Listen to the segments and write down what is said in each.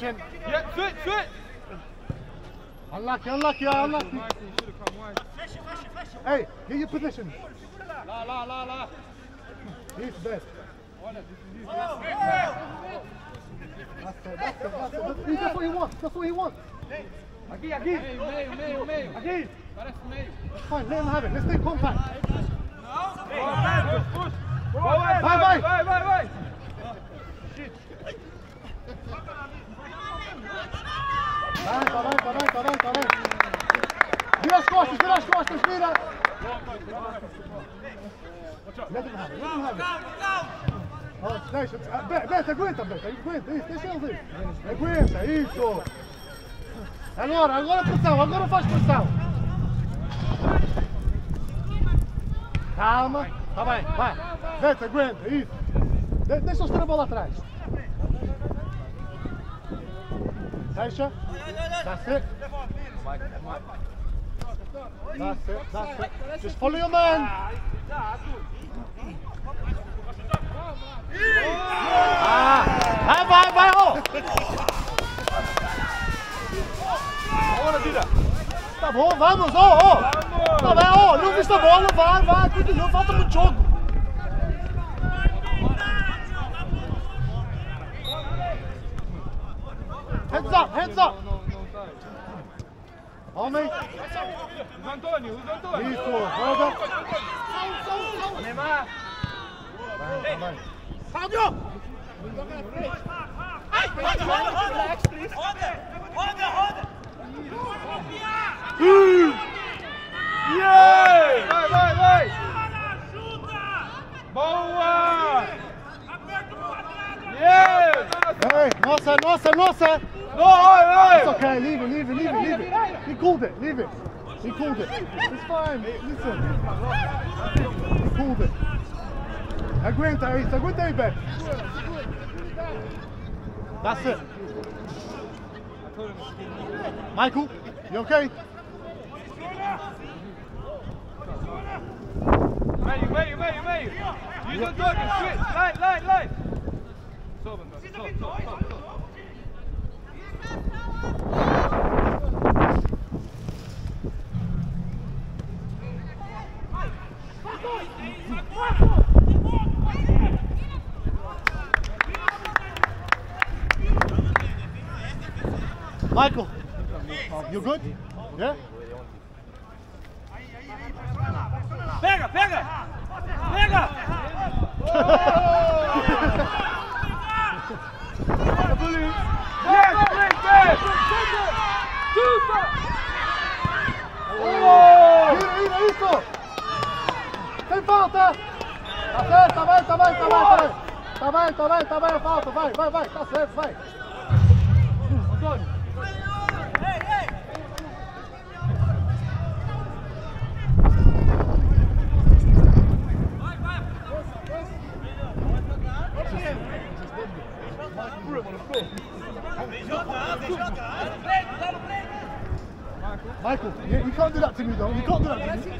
chin. Yeah, switch, switch. Unlucky, unlucky, yeah, unlucky. Michael, you should have come wide. Hey, get your position. La, la, la, la. He's best. This is you. That's it, that's it, that's it. That's what he wants. That's what he wants. Aqui, aqui. Meio, meio, meio, meio. Aqui. Parece meio. Fine, let him have it. Let's stay compact. Push, push. Vai, Vai, vai. vai, vai, vai. Vai, tá bem, tá bem, tá bem, tá bem. Vira as costas, vira as costas, vira. Deixa, Be- Beto, aguenta, Beto, aguenta, isso, deixa ele vir. Aguenta, isso. Agora, agora pressão, agora faz pressão. Calma, tá bem, vai. Beto, aguenta, isso. De deixa a bola atrás. Deixa. That's it. That's it, that's it. Just follow your man. Ah, vai, vai, vai, ó. Agora tira. Tá bom, vamos, ó, ó. Tá bem, ó, não viste a bola, vai, vai, continua, falta muito jogo. Heads up, heads up. Não, não tá. Homem, Usa Antônio, usa Antônio. isso, joga. Neymar. Vai, tá bem. Yeah! Vai, vai, vai. Boa! Yeah! Hey, nossa, nossa, nossa. No, oi, It's okay, leave it, leave it, leave it, leave it. He called it, leave it. He called it. It's fine, listen. He called it. Aguenta isso, aguenta aí, Beto. That's it. Michael, you okay? Meio, meio, meio, meio. Use Antônio, switch. Line, line, line. Sobe, Antônio, sobe, sobe, Michael, you good? Yeah? Pega, pega! Pega! Yes, great pass! Chuta! Vira, vira, isso! Sem falta! Tá certo, tá bem, tá bem, tá bem, tá bem. Tá bem, tá bem, tá bem a falta, vai, vai, vai, tá certo, vai. Can't do that to me though, you can't do that to me.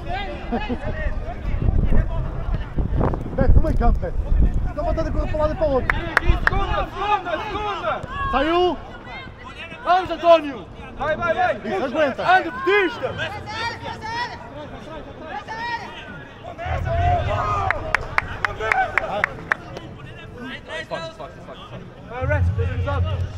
É que campo, Ben? Estão botando para um lado e para o outro. Segunda, segunda, segunda! Saiu! Vamos, Antônio! Vai, vai, vai! Isso, aguenta. Ande, pista! Vai, rest, deixa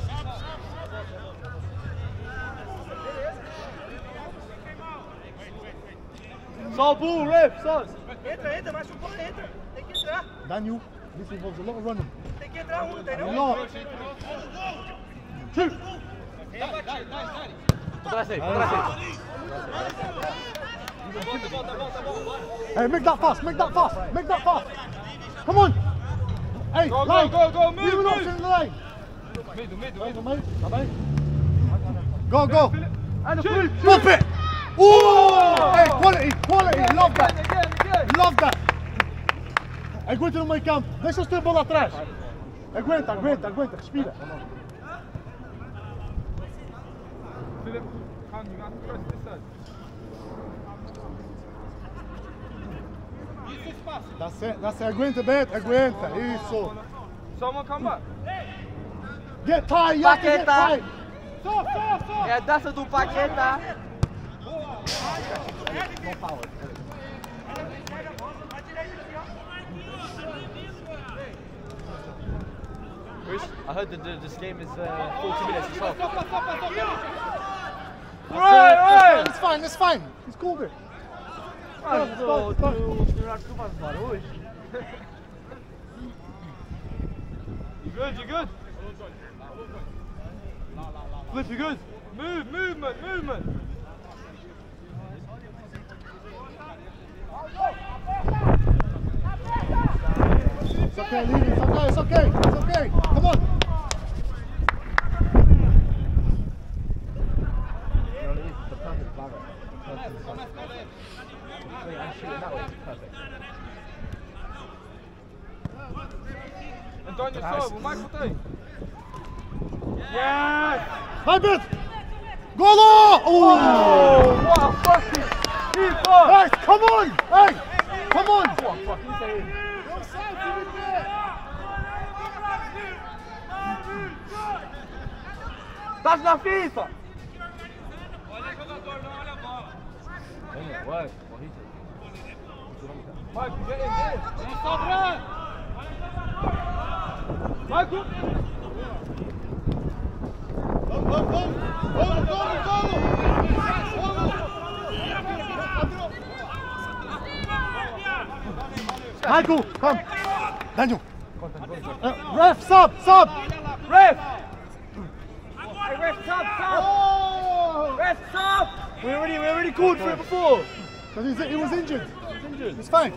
Small ball, ref, sus. Entra, entra, mais um gol, entra. Tem que entrar. Daniel, this involves a lot of running. Tem que entrar um, entendeu? A lot. Two. Trás aí, ah. trás aí. Hey, make that fast, make that fast, make that fast. Come on. Hey, go, line. go, go, go, move, move. move. in Go, go. And a flip. Flip it. Oh! Hey, quality, quality. Love that. Again, again! Love that. Aguenta no meio campo. Deixa ter a bola atrás. Aguenta, aguenta, aguenta. Respira. Philip, come, you have to press this side. That's it, that's it. Aguenta, Beto. Aguenta. Isso. Someone come back. Get tight, to get Paqueta. tight. Stop, stop, stop. É a dança do Paqueta. Chris, I heard that this game is uh, 40 minutes as well. Right, right. It's fine, it's fine. It's cool, bit. Stop, stop. You good? You good? Flip, you good? Move, movement, movement. It's okay, leave it. It's okay, it's okay. It's okay. Come on. Antonio, sobe, o Michael tem. Yes! Vai, Beto. Golo! Oh! Oh, what a fucking Guys, come on! Hey! Come on! Estás na FIFA! Michael, get in, get in. Michael! Michael, come. Daniel. Uh, ref, sub, sub. Ref! Hey, ref, stop, stop! Oh! Ref, stop! We already, we already called for it before. Because he was injured. injured. It's fine.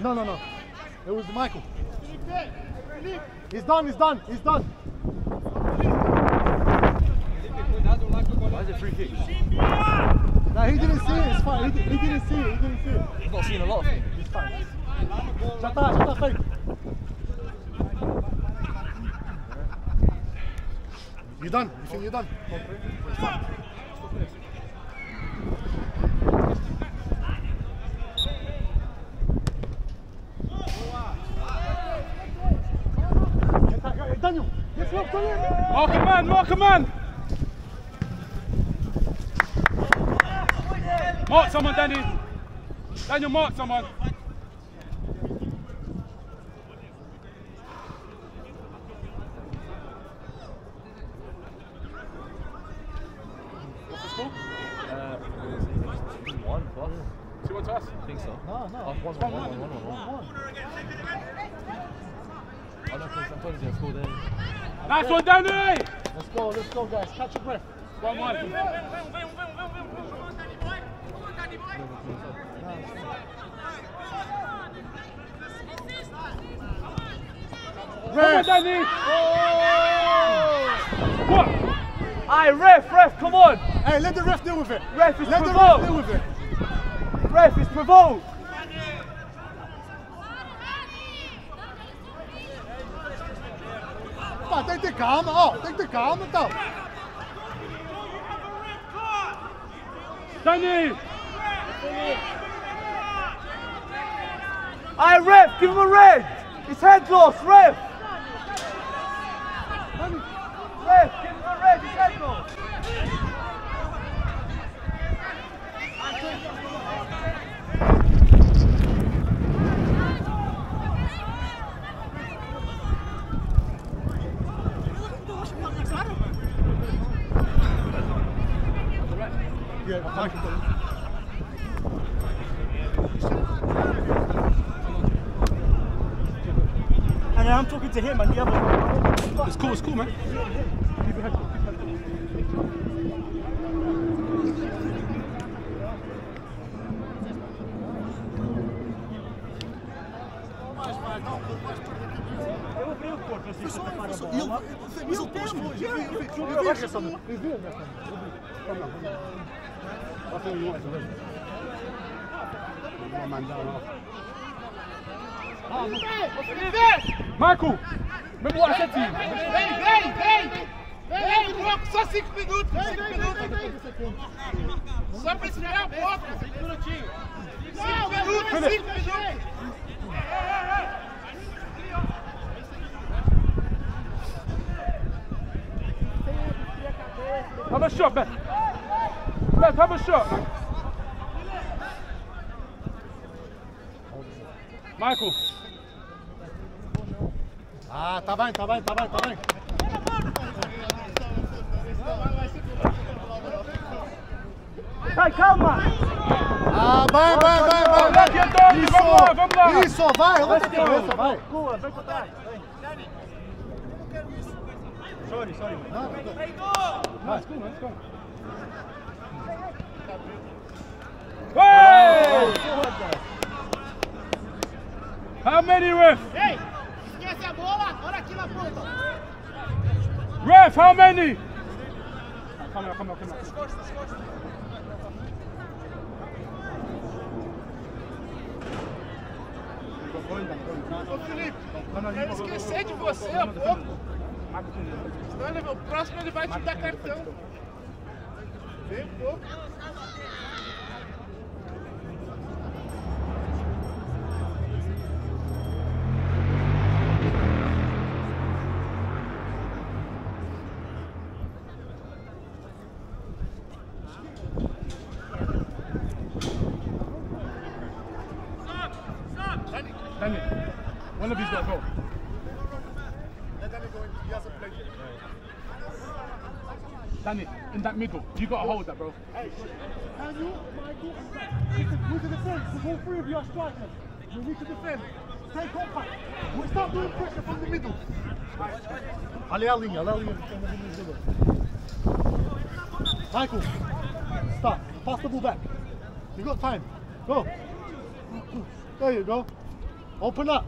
No, no, no. It was Michael. He's done, he's done, he's done. Why is it free kick? No, he didn't see it, it's fine. He, he didn't see it, he didn't see it. I've not seen a lot of things. It's fine. Já tá, já tá feito. You done? You think you're done? It's fine. Daniel, let's go, go in. Mark a man, mark a man! Mark someone, Danny. Daniel, mark someone. What's the score? Uh, one plus. Two one to us. I think so. No, no. Oh, one, one, one, one, one, one, one. I don't think sometimes they score there. Nice one, Danny! Let's go, let's go, guys. Catch your breath. One one. Ref! Oh! What? Aye, ref, ref, come on! Hey, let the ref deal with it! Ref is let! Let the ref deal with it! Ref is provoked! Take the calm off, take the calm off! Danny! Aye, ref, give him a red! His head lost, ref! Ref, give him a red, his head lost! Yeah, it to him and the other. It's cool, it's cool, man. Keep your head cool, keep your head cool. Vamos! Vamos! Vamos! Michael, remember what I said to you. Vem, vem, vem! Vem, bloco, só 5 minutos, 5 minutos. Só 5 5 Have a shot, Beth. Beth, have a shot. Michael. Ah, tá bem, tá bem, tá bem, tá bem. Vai, calma! Ah, bem, bem. Vai, aqui, Antônio, Isso, vamos lá, vamos lá. Isso, vai, levanta a cabeça, vai. Boa, vem pra trás. Sorry, sorry. Não, bem. Let's go, let's go. Hey! How many, ref? Ei, Ref, how many? Come on, come. Ô Felipe, quero esquecer de você há pouco. Senão ele- o próximo ele vai te dar cartão. Vem pouco. You got to hold that, bro. Hey, you, Michael, we to defend, because all three of you are strikers. We need to defend. Stay compact. We start doing pressure from the middle. Ali a linha, ali a linha. a. Michael, stop. Pass the ball back. You got time. Go. There you go. Open up.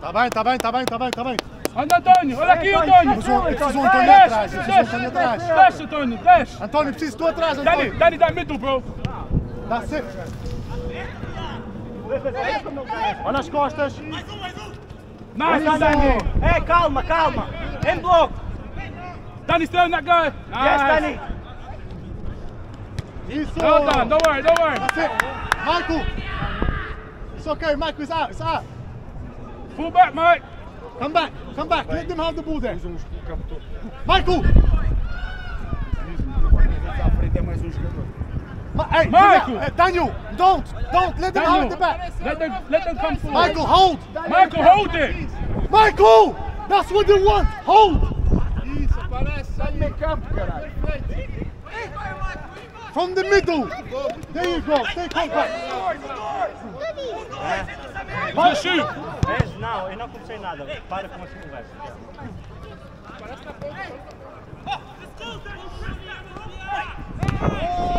Tá bem, tá bem, tá bem, tá bem, tá bem. Anda, Antônio, olha aqui, Antônio. Um- preciso um Antônio atrás. Preciso um Antônio atrás. desce, Antônio, desce. Antônio, preciso tu atrás, Danny, Antônio. Danny, that middle, bro. That's it. Olha as costas. Nice, Isso. Danny. Ei, calma, calma! Em bloco! Danny, stay on that guy. Yes, Nice. Dani! Isso. Well done, don't worry, don't worry. That's it. Michael. It's okay, Michael, it's out, it's out. Full back, Mike. Come back, come back. Let them have the ball there. Michael. Ma- hey, Michael. Hey, Daniel, don't, don't. Let them have the back. let them, let them come forward. Michael, hold. Michael, hold it. Michael. That's what they want. Hold. Isso, aparece aí. Meio campo, caralho. From the middle. There you go. Stay compact. Good shoot. Vês? Não, eu não comecei nada. Para com essa conversa.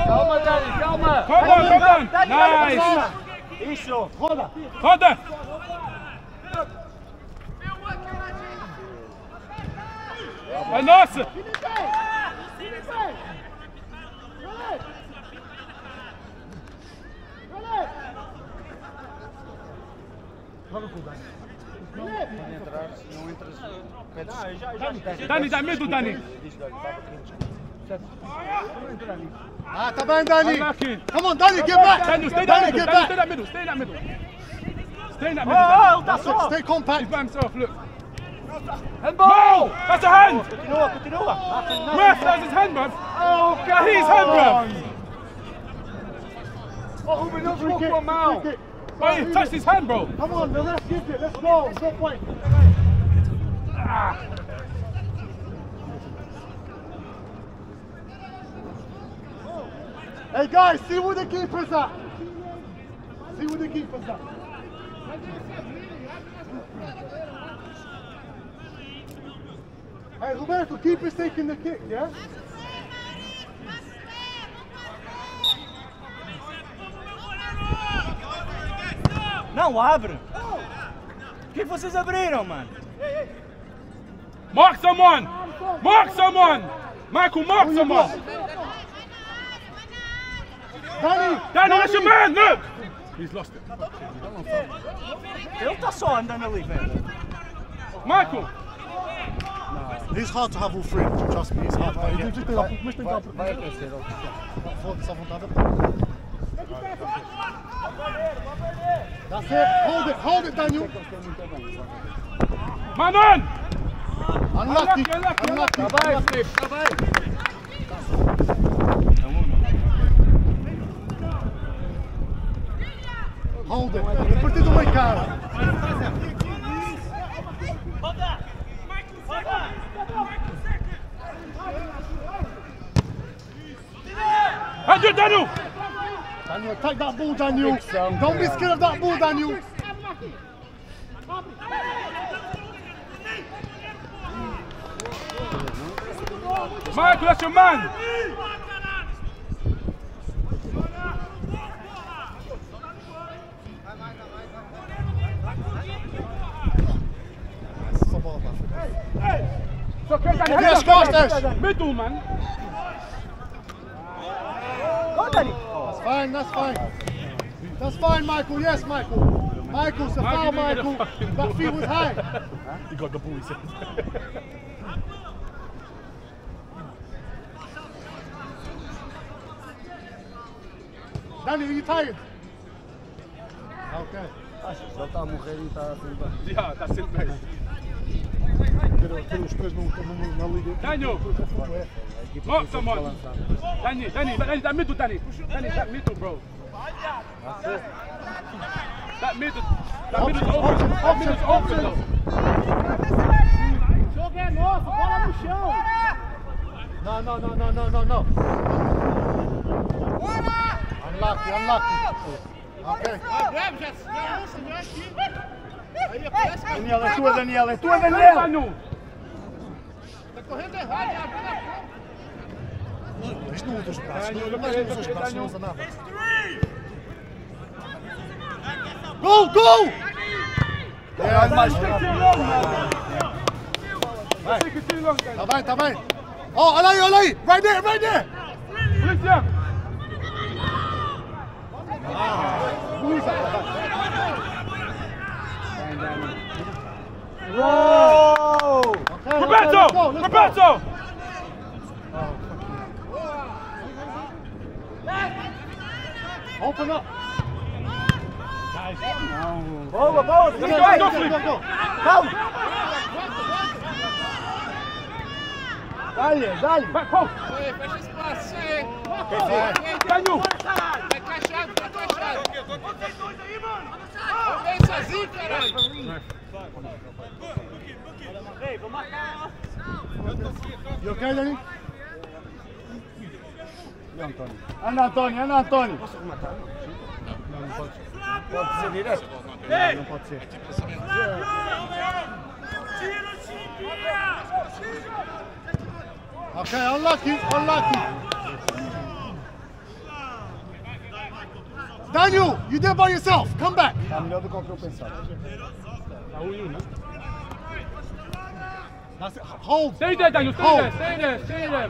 Calma, Danny, calma. Come on. Nice. Isso! Roda. Hold it. A nossa. Não, Danny, that middle, Danny. Ah, tá bem, Danny. Come on, Danny, get back. Daniel, stay Danny, middle. Daniel, stay that middle. Stay in that middle. Stay in that Oh, middle. oh, tá That's it. Stay He's compact. by himself, look. Handball! That's a hand! Continua, continua! Ref, that's his hand, bruv. Oh, God, his hand, bruv. Oh, Ruben, don't free kick. Free he touched his hand, bro. Come on, man, let's it. Let's go. Let's go point. Ah. Hey guys, see where the keeper's at. See where the keeper's at. Hey Roberto, keeper's taking the kick, yeah? Não abre! O que vocês abriram, mano? Mark someone! Mark someone! Michael, mark someone! Danny! Danny, that's your man, look! He's lost it. Ele tá só andando ali, velho. Michael! He's hard to have all three, trust me, he's hard. Que ter- mas tem que ter- Vai aquecer, ó. Foda-se à vontade. Tá That's it. Hold it. Hold it, Daniel. Manon! Unlucky. Unlucky. Unlucky. Unlucky. Unlucky. Tá tá hold it. A partir do meio cara. Ajuda-nos! Daniel! Daniel, take that ball, Daniel. Don't be scared of that ball, Daniel. Michael, that's your man! It's okay, Daniel. Yes, Head rein, lass rein. That's fine, Michael. Yes, Michael. Michael's a foul, Michael. That feet was high. He got the ball, he said. Danny, are you tired? Okay. Yeah, that's it, mate. Os três no, no, na liga. Não é. mark someone. Danny, Danny, Danny, that middle, Danny. Danny, that middle, bro. That middle, that middle's open. That middle's open, though. Jogo é nosso, bola no chão. No, no, no, no, no, no, no. Unlucky, unlucky. Aparece, cara. Daniel, é tua, Daniel, é tua, Hey, Daniel. Daniel. Tá correndo errado, já abre na frente. Isto não usa os braços. Não, mas não os braços, não nada. Go, go! Yeah, That's taking too long, man. That's taking too long, Tá bem, tá bem. Oh, olha aí, olha aí. Right there, right there. Christian. Uou! Roberto! go, let's go. Roberto! Open up. Boa, boa, Go, go, aí. go, go, go. Calma. Dá-lhe, dá-lhe. Post. Aí, fecha espaço, aí. Daniel. Tá encaixado, tá encaixado. Vem sozinho, caralho. You okay, Danny? Anda, Antônio, anda, Antônio. Pode ser direto? Não, não pode ser. Okay, unlucky, unlucky. Daniel, you there by yourself. Come back. Está melhor do que eu pensava. That's it. Hold. Stay there, Daniel. Stay Hold. there. Stay there. Stay there.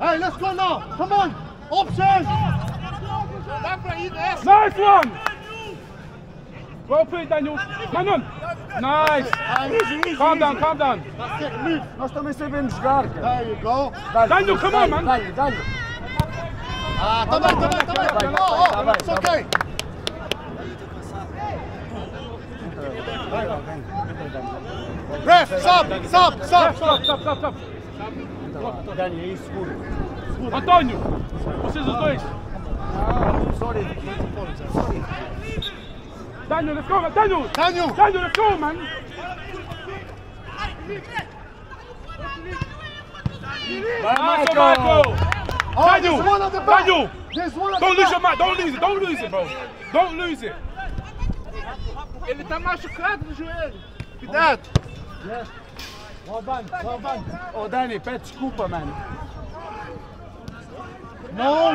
Hey, let's go now. Come on. Option. Nice one. Well played, Daniel. Man on. Nice. Calm down. Calm down. That's it. Move. Nós também sabemos jogar, cara. There you go. Daniel, come on, man. Dá-lhe, dá-lhe. Ah, tá bem, tá bem, tá bem. Vai, Oh, oh, it's okay. Ref, Stop, sub. stop, stop, stop. Entra lá. Dani, aí, seguro. Antônio. Vocês os dois. Sorry. Daniel, let's go. Daniel. Daniel. Daniel, let's go, man. Vai, Michael. Michael. Oh, Daniel. Daniel. Don't lose your mind. Don't lose it. Don't lose it, bro. Don't lose it. Ele tá machucado no joelho. Cuidado. Well done, well done. Ô, Dani, pede desculpa, mano. No.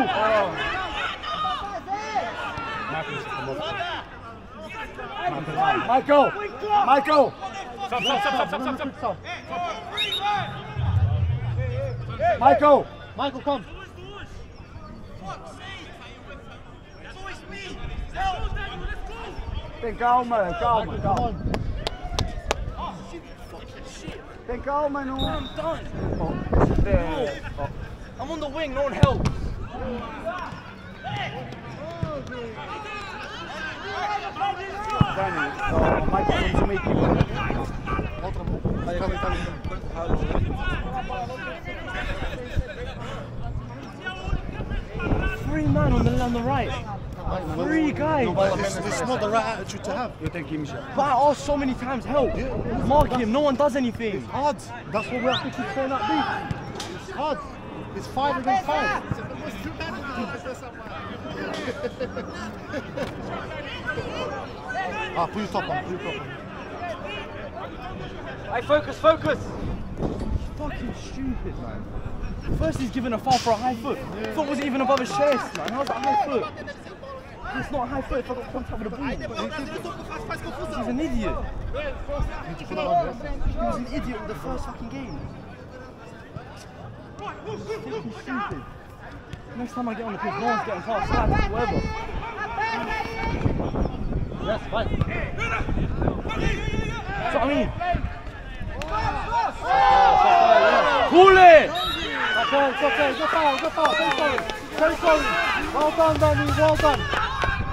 Michael! Michael! Stop, stop, stop, stop, stop, stop. Sub. Michael! Michael, come. Tem calma, calma, calma. Tem calma, não. I'm done. Oh, oh. I'm on the wing, no one help. Danny, the microphones are making Outra mão. Tá, tá, tá. three man on the, on the right. Three guys. But it's, it's not the right attitude to have. You're think him But I asked so many times, help. Mark him, no one does anything. It's hard. That's what we have to keep saying that beat. It's hard. It's five against five. ah, put your top on, put your top on. Hey, focus, focus. Fucking stupid, man. First he's given a foul for a high foot. Foot wasn't even above his chest, man. How's that high foot? It's not a high foot if I got contact with the ball. He's an idiot. He was an idiot with the first fucking game. Fucking stupid. Next time I get on the pitch, no one's getting past slap, whatever. Yes, fine. That's what I mean. Pull it! Okay, it's okay. Go foul, go foul. Say sorry. Say sorry. Well done, Danny. Well done.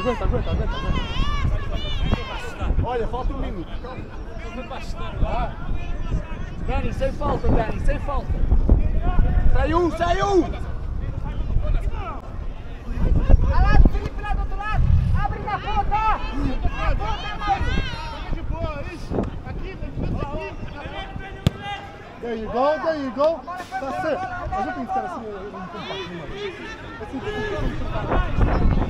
Aguenta, aguenta, aguenta, aguenta. Olha, falta um minuto. Dani, sem falta, Dani, sem falta. Sai um, sai um. Vai lá, Felipe, lá do outro lado. Abre na ponta. Na ponta, mano. Fica de boa, isso. Aqui. There you go, there you go. That's it. A gente tem que estar assim, tem que Bunu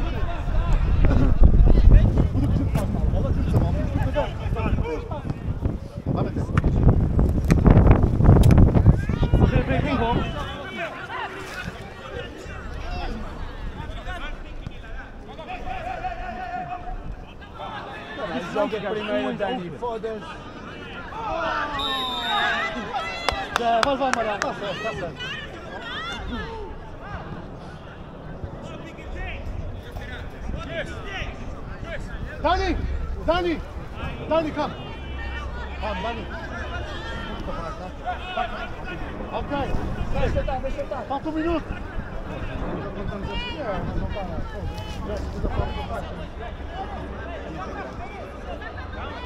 Dani. Foda-se. Já, vai, vai, Mariano. Tá certo, tá certo. Dani! Dani! Dani, come! Come, Dani. Ok. Deixa eu estar, deixa eu estar. Falta um minuto. Volta,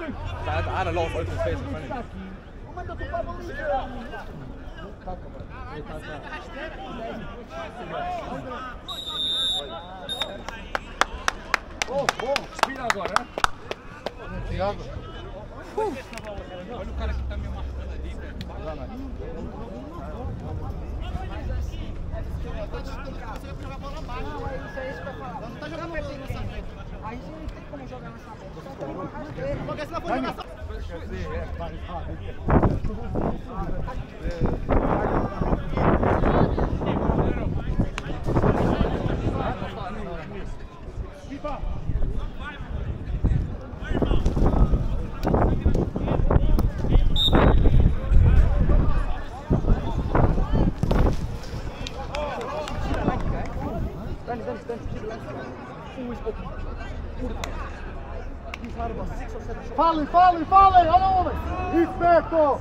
I had, a lot of open space in front. Oh, bom, respira agora? Thiago. Olha o cara que tá me marcando ali, velho. Não, é isso, é isso que eu falo. Não tá jogando pertinho nessa frente. Aí não tem como jogar nessa frente. Só tem uma rasteira. Porque senão for jogar só... Danny, Danny, Danny, keep it Always open. He's had about six or seven shots. Fale, fale, fale! Olha o homem! Esperto!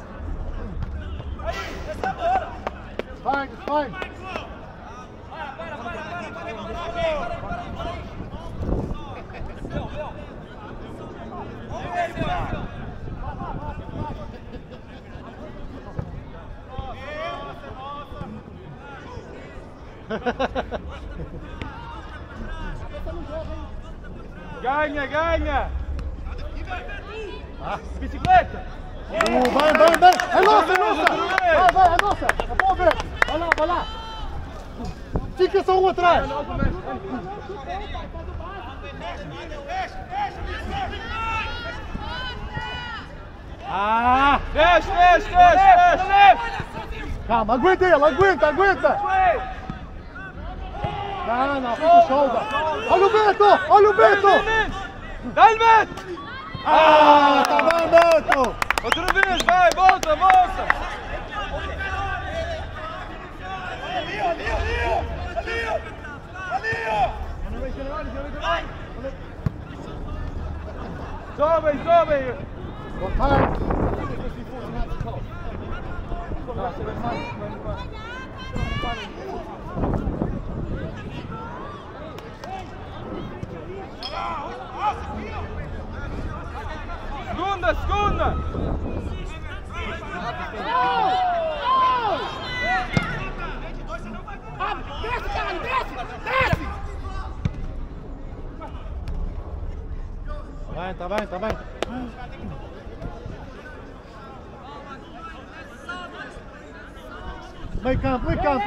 Fine, it's fine. Ganha, ganha! Ah. Bicicleta! Uh, vai, vai, vai! É nossa, é nossa! Vai, vai, é nossa! É bom ver! Vai lá, vai lá! Fica só um atrás! Ah! Desce, desce, desce, desce! Calma, aguenta ele, aguenta, aguenta! Não, não, fica o shoulder! Olha o Beto! Olha o Beto! Dá ele, Beto! Ah, tá bem, Beto! Outra vez, vai, volta, volta! Sobem, sobem! Go tight! Segunda, segunda! Desce, caralho, desce! Desce! Tá bem, tá bem, tá bem. Meio campo, meio campo.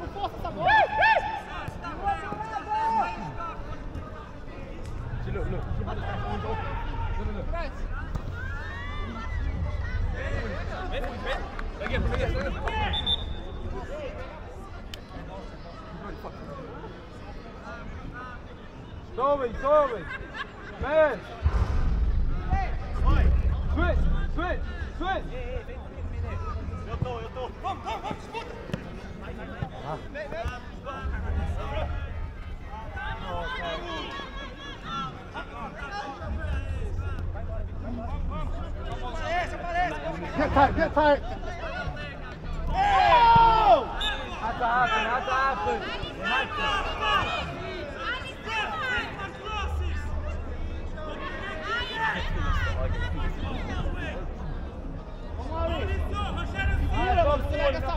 Não força essa bola! Sobe, sobe. Man. Switch, switch, switch. Eu tô, eu tô. Vamos, vamos, vamos, disputa. Vem, vem. Get tight, get tight.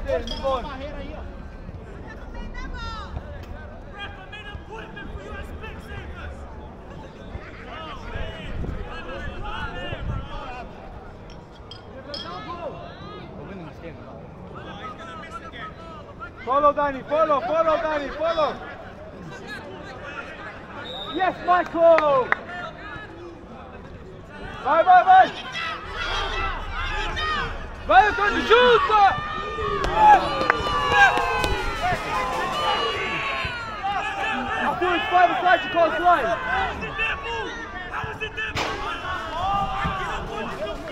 Pega essa bola essa barreira aí, Follow Danny, follow, follow Danny, follow! Yes, Michael! Vai, vai, vai! Vai, Antônio, junta! Arthur, it's five aside to close line.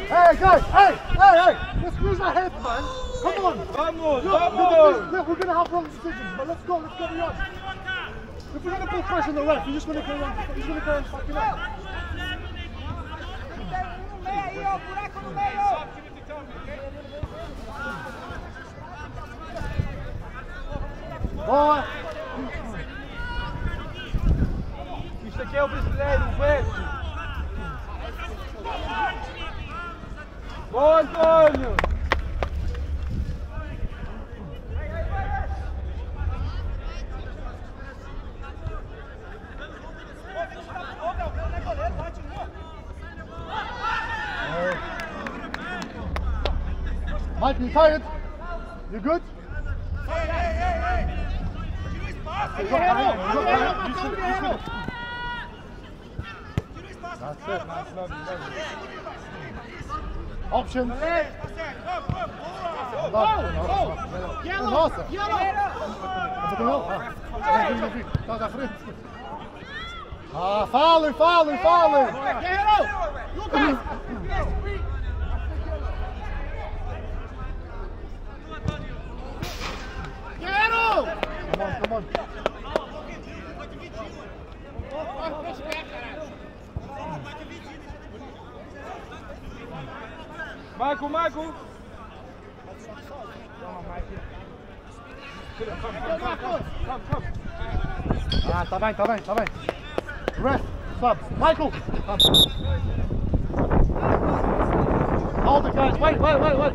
Hey, guys, hey, hey, hey. Let's use our heads, man. Come on. Vamos, Look, vamos! look, look, we're going to have wrong decisions, but let's go, let's go beyond. If we're going to put pressure on the ref, he's just going to go around, he's going to go and fuck it up. Boa. Isto aqui é o brasileiro, o Beto. Boa, Antônio! tired. You good? Hey, hey, hey, hey! You got handle! That's it, that's not it. Options. Yellow! Yellow! Yellow! Ah, falem, falem, falem! Yellow. Lucas! Michael, Michael! Ah, tá bem, tá bem, tá bem. Rest, sub. Michael, come. Hold it, guys. Wait, wait, wait, wait.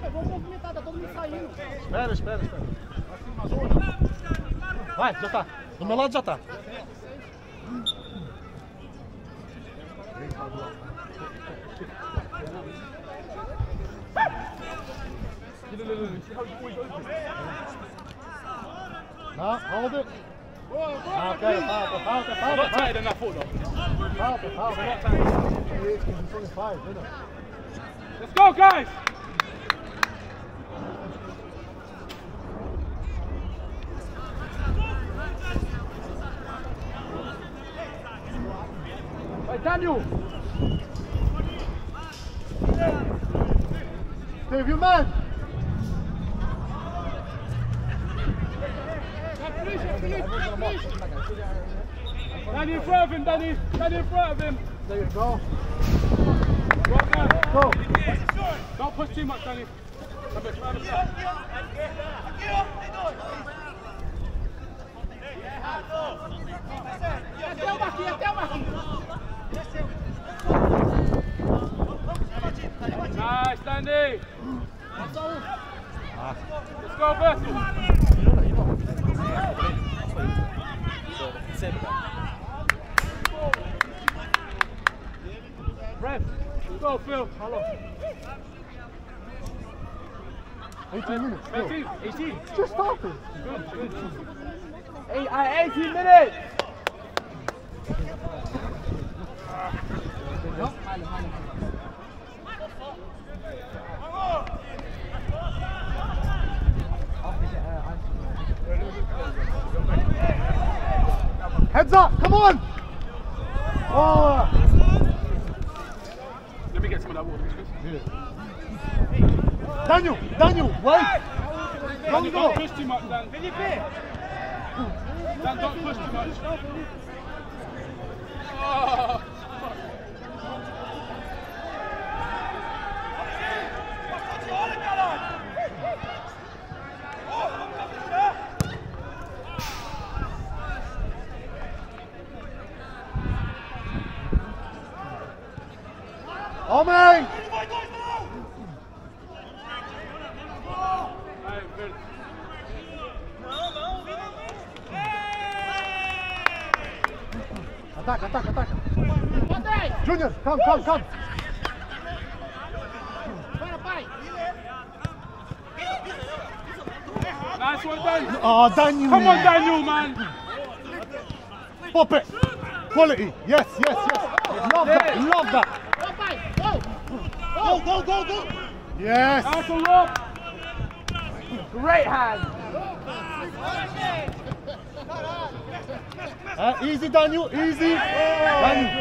Vamos movimentar, tá todo mundo saindo. Espera, espera, espera. Vai, já tá. Do meu lado já tá. Ja, hou het. Ah, oké, fouten, fouten, fouten. Wat zei je er nou voor? Let's go, guys! Daniel! Steve, you man. Danny in front of him, Danny! Danny in front of him! There you go. Now. Go. Don't push too much, Danny. Come back, come back. Até o Marquinhos, até o Marquinhos. Nice, Danny! Let's go, Bertie! Ref, let's go, Phil. Hello. 18 minutes. 18, 18. Just started. Good, good. Eight, uh, 18 minutes! Heads up, come on. Oh. Let me get some of that water, Chris. Daniel, Daniel, wait. Danny, Don't don't push too much, Dan. Dan, don't push too much. Oh. Good. Attack, attack, attack. Junior, come, come. Para, pai. Nice one, Dan. Oh, Daniel. Come on, Daniel, man. Pop it. Quality. Yes, yes, yes. Love that. Love that. Go, go, go, go. Yes. Up. Great hand. Uh, easy, Daniel. Easy. Daniel.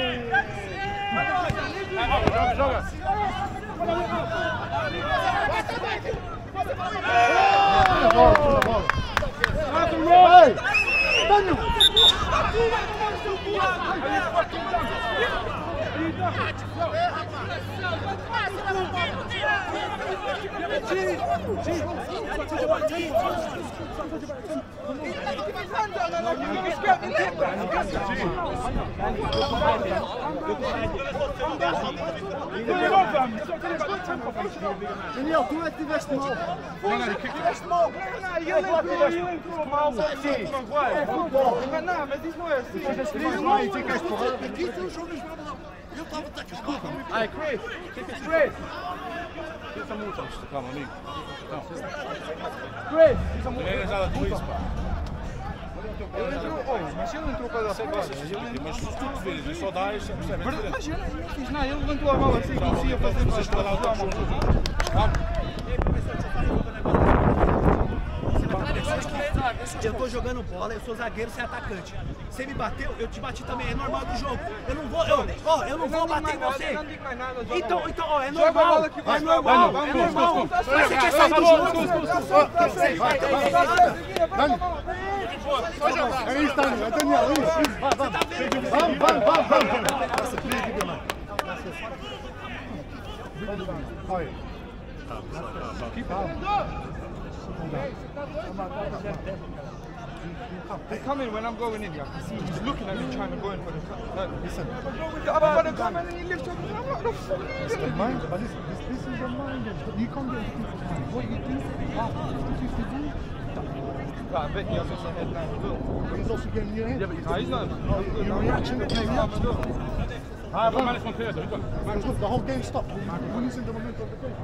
Daniel. Daniel, doe het de Westmal. Nee, nee, de Westmal. Nee, nee, laat de Westmal. Zie. Voetbal. Met name, het is mooi. Zie. Het is mooi. Het is mooi. Het is mooi. Hey, Chris, keep it straight. Some water. Calma, amigo. Chris! Ele já dois, pá. Mas ele entrou para dar Mas se tu te vês e só dás, percebe? É diferente. Mas eu não ele levantou a bola assim, ia fazer Vocês estão lá o tempo Eu tô jogando bola, eu sou zagueiro, você é atacante. Você me bateu, eu te bati também, é normal do jogo. Eu não vou, eu, ó, eu não vou bater em você. Então, então, ó, é normal, é normal, é normal. Você quer sair do jogo? É isso, Daniel. É Daniel. Isso, isso. Vamos, vamos, vamos, vamos. Olha. He's coming when I'm going in, yeah. I can see he's looking at me trying to go in for the cut. Like, Listen. the other one come and he lifts up. I'm like, the fuck you It's mind, but listen, this, this is your mind. You can't get into people's mind. What you do after 50 do, Right, I bet he has also head now. but he's also getting your head. Yeah, but he's, no, he's not. Oh, your reaction, okay, reaction. Alright, Go man. manage one player, though. Go. Because look, the whole game stopped. We're losing the momentum of the game.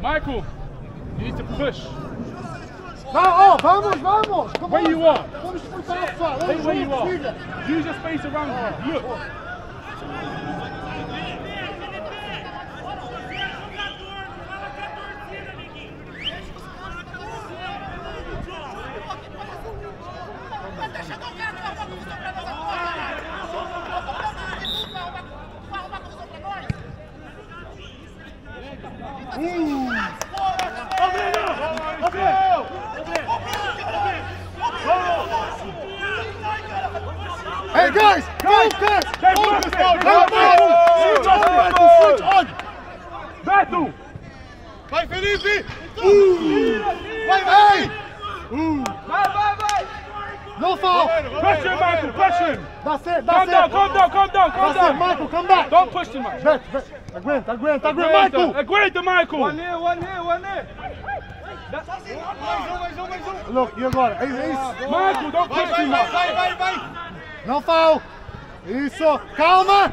Michael, you need to push. Oh, vamos, vamos! Come Where on. you are. Vamos! Stay where you are. Use your space around you. Look. Beto! Vai, Felipe! Vai, vai! Vai, vai, vai! No foul! Push him, Michael, push him! That's it, Calm that's down, it! calm down, calm down, calm That's it, down! Michael, come back! Don't push too much. Bet, bet. Aguenta, aguenta, aguenta, Michael! Aguenta, Michael! One here, one here, one here. Look, e agora? É isso, é. Michael, don't push too much! Não foul! Isso! Calma!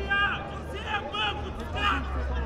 on!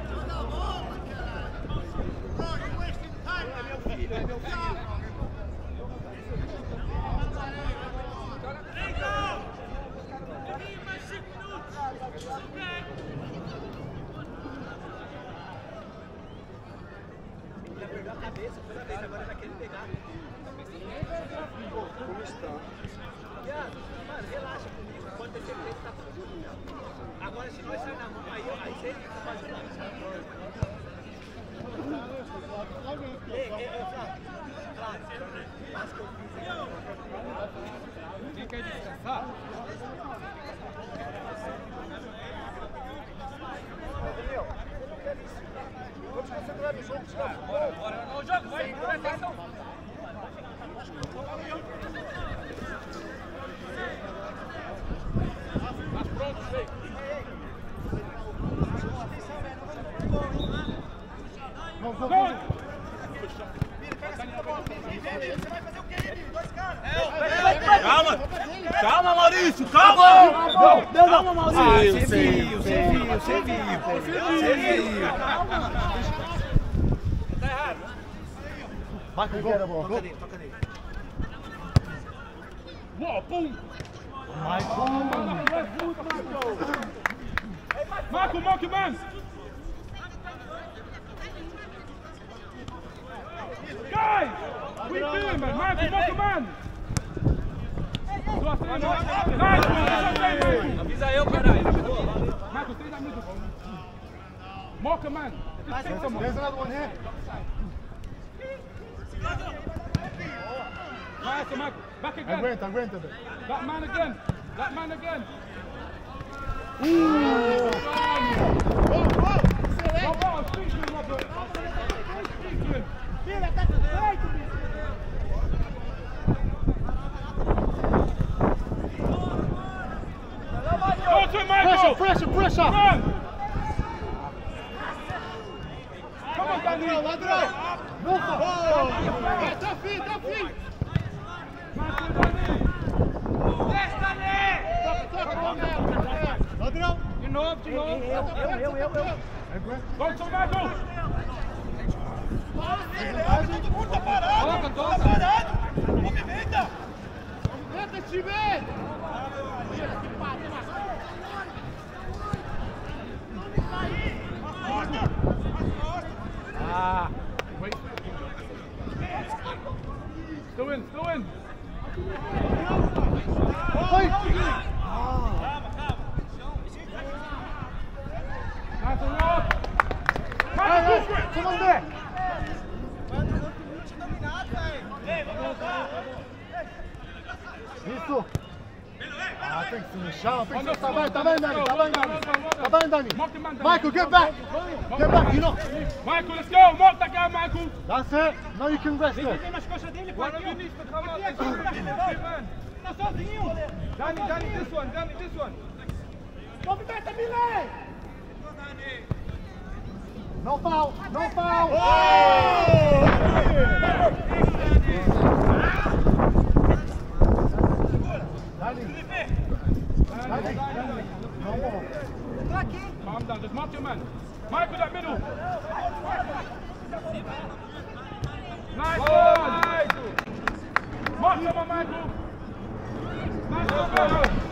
Rocky man! Guys! We do man! Man man! Michael, stay down Michael. Mark a man. There's another one here. Mark so Michael. Back again. I'm I'm going to. That man again. That man again. Pressure, pressure. Run. Come on, Danny. No foul. Tá fim, tá fim! Ladrão. De novo, de novo. Go to Michael. Todo mundo tá parado! Tá parado! Movimenta! Aguenta, time! Ah. Wait. Still in, still in. Nice and up. Vai, vai! Come on there! Isso! Ah, tem que se mexer, tem que se... Tá bem, tá bem, Dani, tá bem, Dani. Tá bem, Dani. Michael, get back! Get back, you know. Michael, let's go. That guy, Michael. That's it. Now you can rest there. Tá! Danny, Danny, this one. Danny, this one. Movimenta, Milene! No foul, no foul! Dani. Dani. No. Calm down. Just mark your man. Michael, that middle. Nice one. Mark someone, Michael. Nice one, Michael.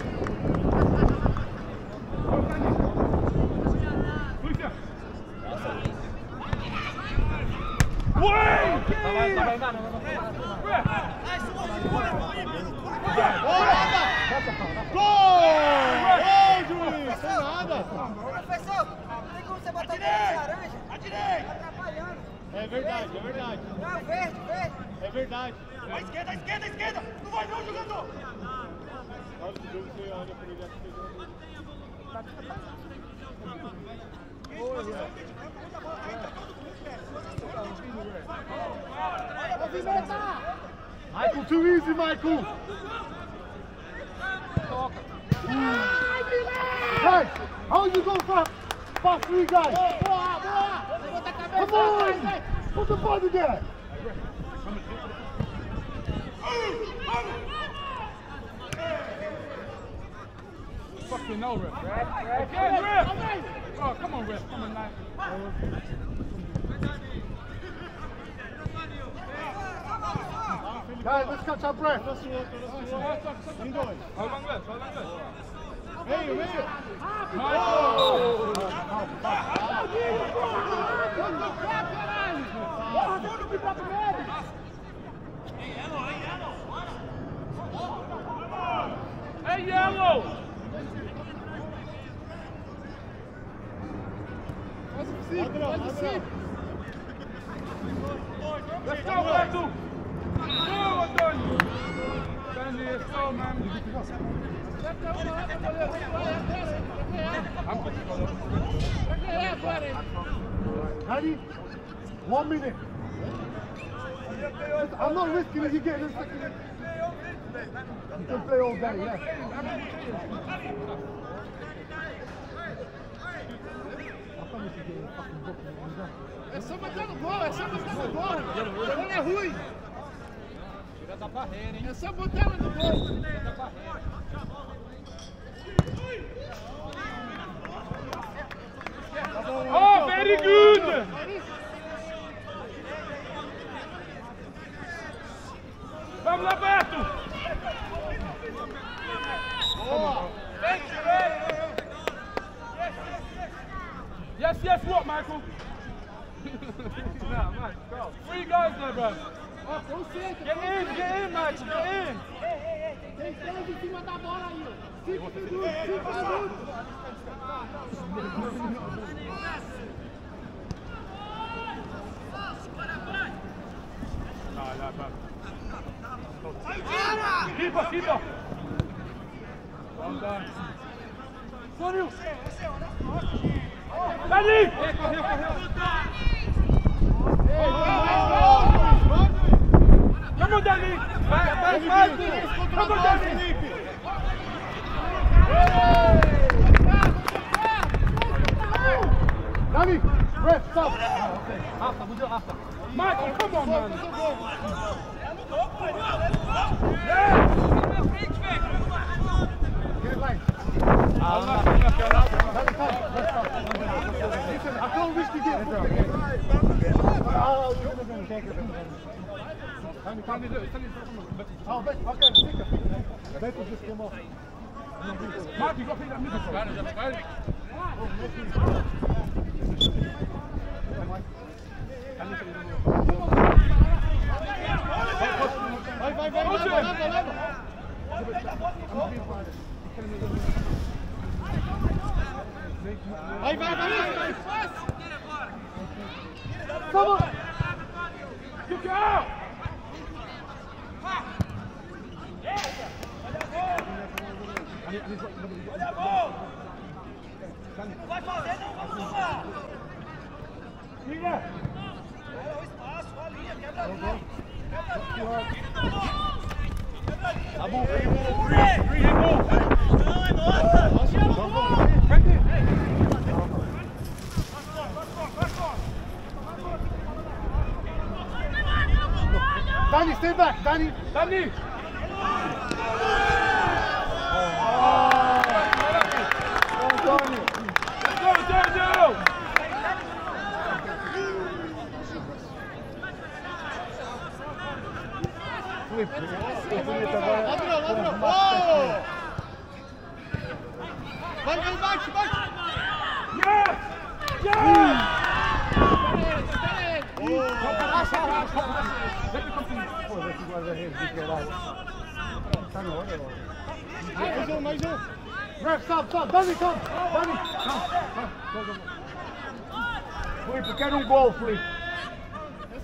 É verdade, é verdade. Não, verde, verde. É verdade. À esquerda, à esquerda, à esquerda! Não vai não, jogador! Olha o jogo, você olha pra ele aqui. Michael, too easy, Michael. Hey, how you go for, for three guys? Boa, boa! Levanta! Come on! Put the ball together. Fucking no, ref. Again, ref. Oh, come on, ref. Come on, man. Guys, let's catch our breath. Hey, hey. Oh! Hey, yellow! Let's go, Let's go, Let's go. One minute. I'm not risking it, you get this. You can play all day, yeah. É só matar no gol, gol é ruim. É só botar ela no gol. Oh, Andy!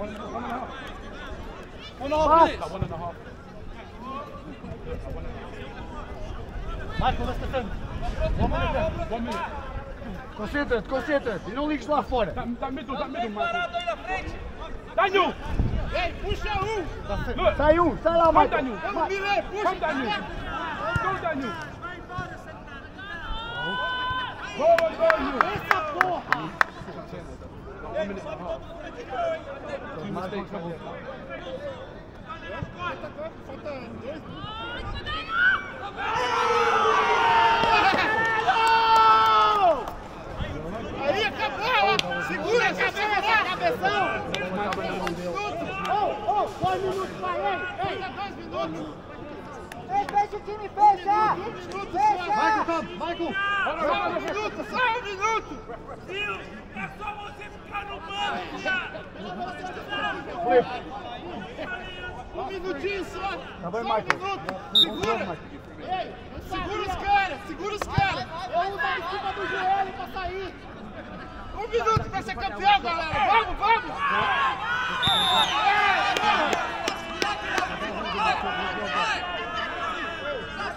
how long left? One, one and a half. One one and a half. Michael, let's defend. One minute left. One minute. Concentra-te, concentra-te. E não ligues lá fora. That, that middle, that middle, Michael. Daniel! Ei, puxa um! Sai um, sai lá, Michael. Daniel! Vamos, Miller, puxa! Essa porra! One and a half. A! Cabeção! Ô, ô, dois minutos pra ele. Ainda dois minutos! Ei, fecha o time, fecha. Michael. Michael. Só um minuto! Só um minuto! Felipe. Um minutinho só! Tá bem, Só um Michael. minuto! Vamos, Segura! Ei, segura os caras! Segura os caras! Eu uso em cima do joelho pra sair. Um minuto pra ser campeão, galera! Vamos, vamos!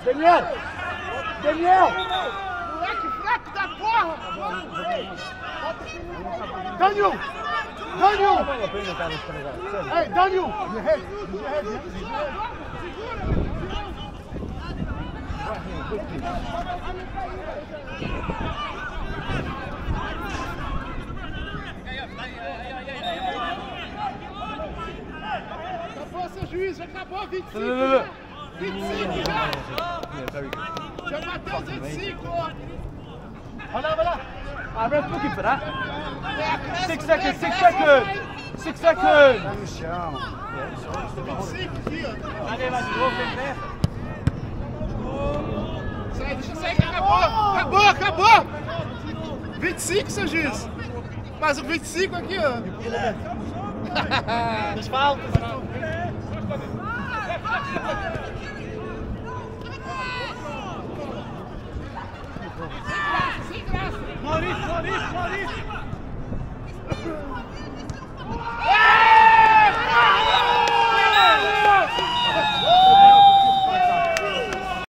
Daniel. Daniel. Daniel. Daniel. Hey, Daniel. Your head. Your head. Acabou, seu juiz, já acabou 25 Não, não, não. já! 25 já! Já bateu os 25! Vai lá. I ref looking for that. Six seconds, six seconds. Six seconds. Chão. 25 aqui, ó. Sai, deixa eu sair que acabou! Acabou, acabou! 25, seu juiz! Mas o 25 aqui, ó. As faltas. Morris, Morris, Morris!